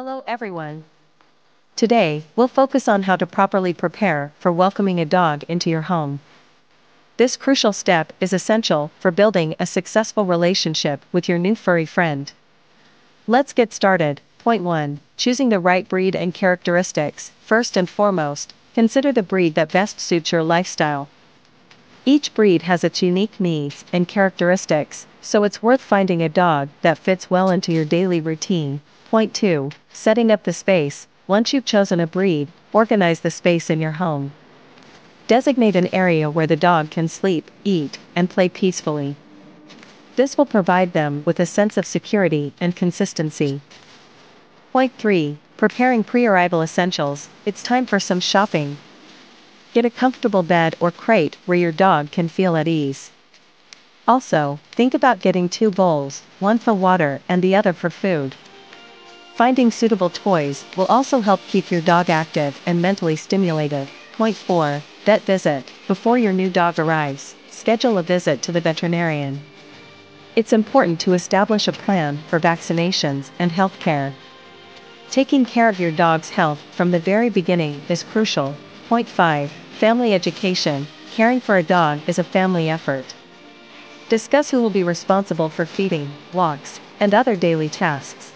Hello everyone. Today, we'll focus on how to properly prepare for welcoming a dog into your home. This crucial step is essential for building a successful relationship with your new furry friend. Let's get started. Point 1. Choosing the right breed and characteristics. First and foremost, consider the breed that best suits your lifestyle. Each breed has its unique needs and characteristics, so it's worth finding a dog that fits well into your daily routine. Point 2. Setting up the space. Once you've chosen a breed, organize the space in your home. Designate an area where the dog can sleep, eat, and play peacefully. This will provide them with a sense of security and consistency. Point 3. Preparing pre-arrival essentials. It's time for some shopping. Get a comfortable bed or crate where your dog can feel at ease. Also, think about getting two bowls, one for water and the other for food. Finding suitable toys will also help keep your dog active and mentally stimulated. Point 4. Vet visit. Before your new dog arrives, schedule a visit to the veterinarian. It's important to establish a plan for vaccinations and health care. Taking care of your dog's health from the very beginning is crucial. Point 5. Family education. Caring for a dog is a family effort. Discuss who will be responsible for feeding, walks, and other daily tasks.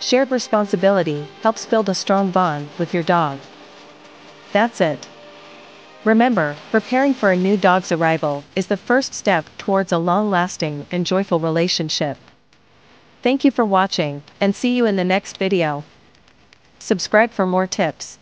Shared responsibility helps build a strong bond with your dog. That's it. Remember, preparing for a new dog's arrival is the first step towards a long-lasting and joyful relationship. Thank you for watching, and see you in the next video. Subscribe for more tips.